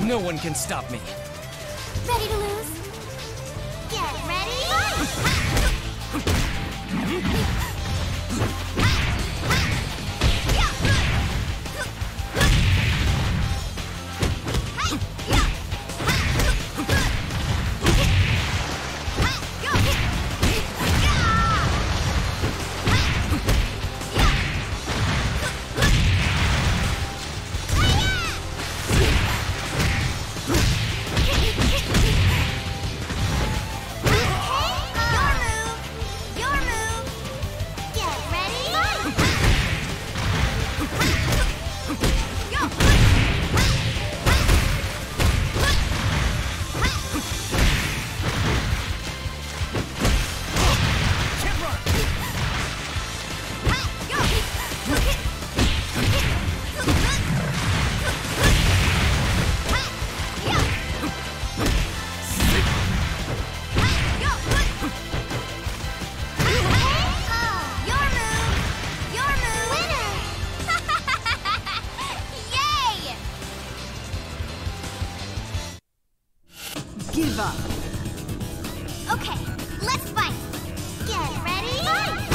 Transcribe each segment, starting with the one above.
No one can stop me. Ready to lose? Get ready? Give up. Okay, let's fight. Get ready? Your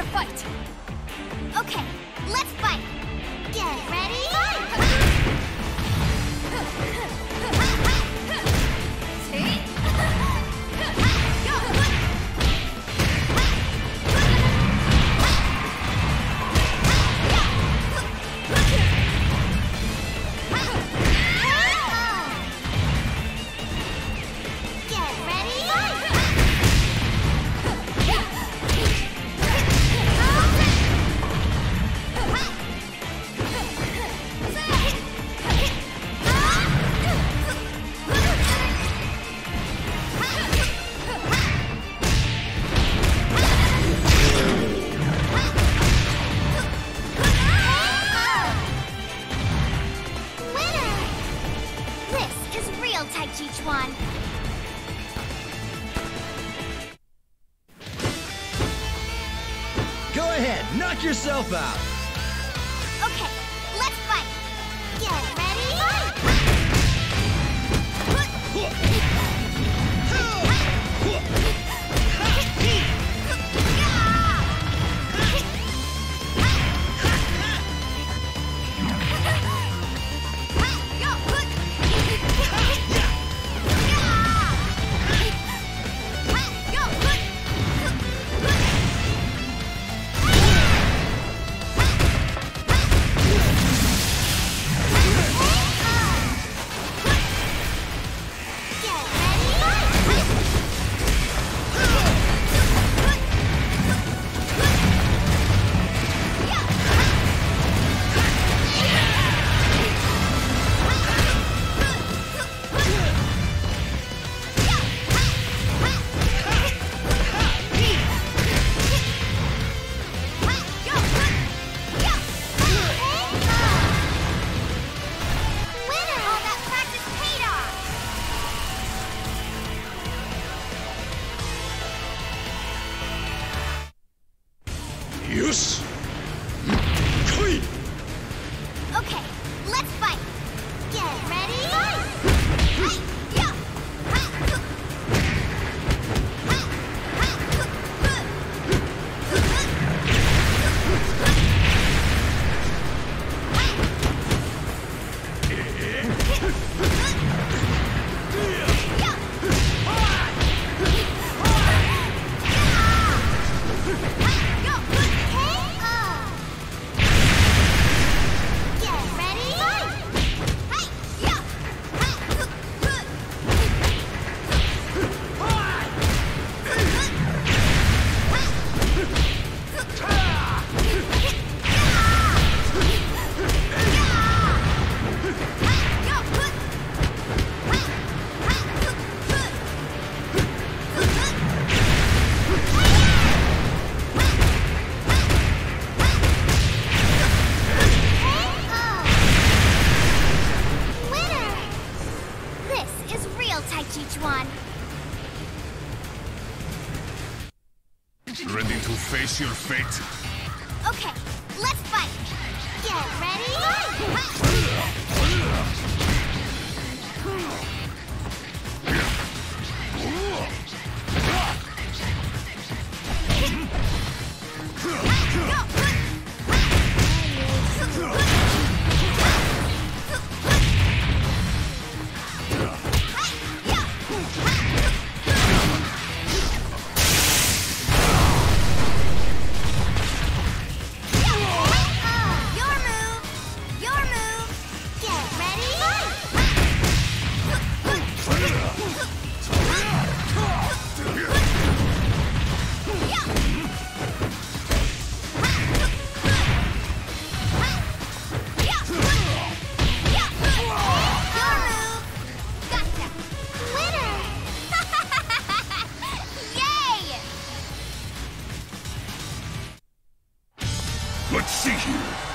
to fight. Okay, let's fight. Get ready? Get Go ahead, knock yourself out. Yes. Your fate? Let's see here.